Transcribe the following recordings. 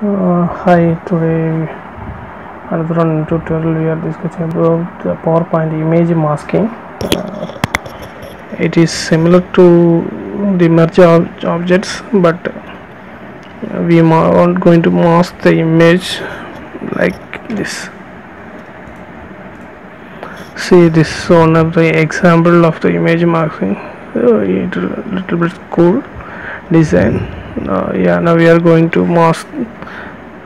Uh, hi, today another one tutorial we are discussing about the PowerPoint image masking. Uh, it is similar to the merge ob- objects, but uh, we are going to mask the image like this. See, this is one of the example of the image masking. It little bit cool design. Uh, yeah, now we are going to mask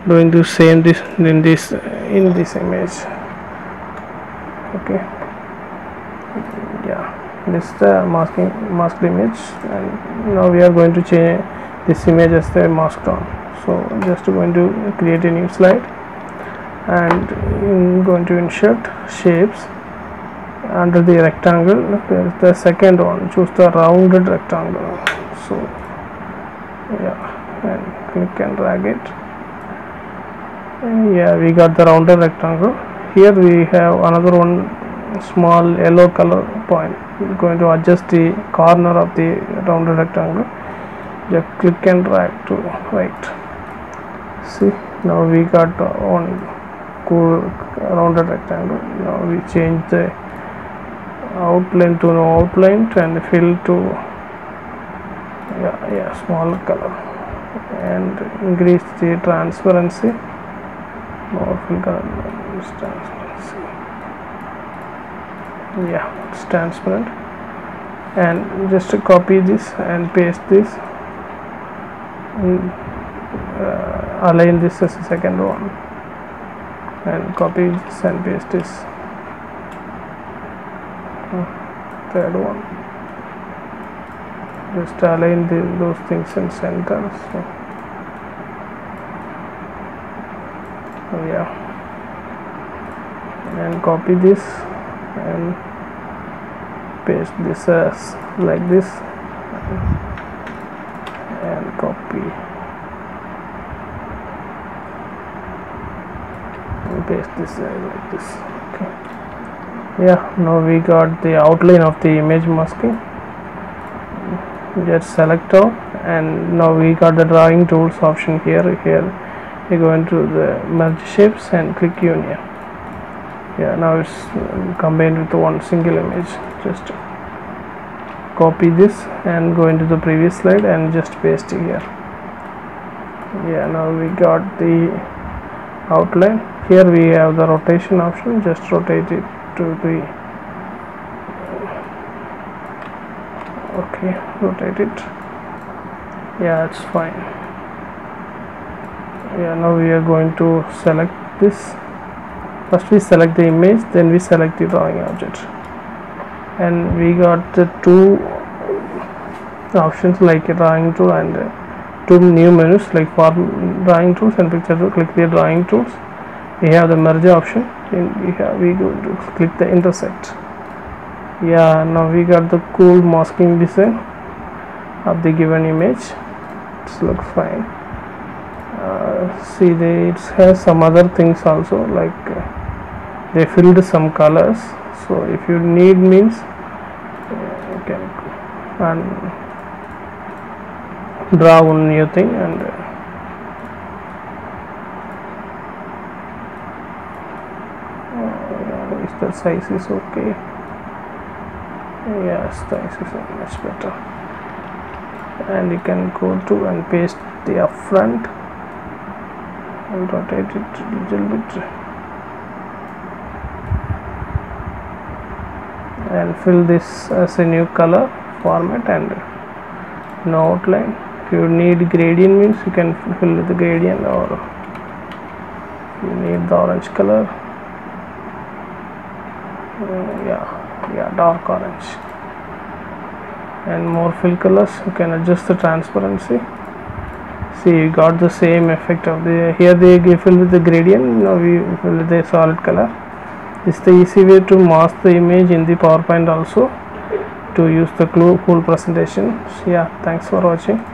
doing the same this in this in this image. Okay. Yeah. This is the masking masked image and now we are going to change this image as the masked on. So just going to create a new slide and going to insert shapes under the rectangle. There is the second one choose the rounded rectangle. So yeah and click and drag it yeah we got the rounded rectangle. Here we have another one small yellow color point. We're going to adjust the corner of the rounded rectangle. Just click and drag to right. See now we got one cool rounded rectangle. Now we change the outline to no outline and fill to yeah yeah small color. And increase the transparency full color is transparency yeah it's transparent and just copy this and paste this uh, align this as the second one. And copy this and paste this. Uh, third one. Just align the, those things in center so yeah and copy this and paste this as like this. And copy. And paste this side like this. Okay. Yeah now we got the outline of the image masking. Just select all. And now we got the drawing tools option here here you go into the merge shapes and click union. Yeah now it's um, combined with one single image. Just copy this and go into the previous slide and just paste it here. Yeah now we got the outline. Here we have the rotation option. Just rotate it to the okay rotate it. Yeah it's fine yeah now we are going to select this. First we select the image then we select the drawing object. And we got the two options like drawing tool and uh, two new menus like for drawing tools and picture tool. Click the drawing tools. We have the merge option. And we have we go to click the intersect. Yeah now we got the cool masking design of the given image. It looks fine see they it has some other things also like uh, they filled some colors. So if you need means uh, you can and draw one new thing and uh, uh, the size is okay. Yes size is much better. And you can go to and paste the upfront and rotate it a little bit and fill this as a new color format and no outline. If you need gradient means you can fill with the gradient or you need the orange color uh, yeah yeah dark orange. And more fill colors you can adjust the transparency see you got the same effect of the here they give fill with the gradient now we fill with the solid color. Is the easy way to mask the image in the powerpoint also to use the cool, cool presentation. Yeah thanks for watching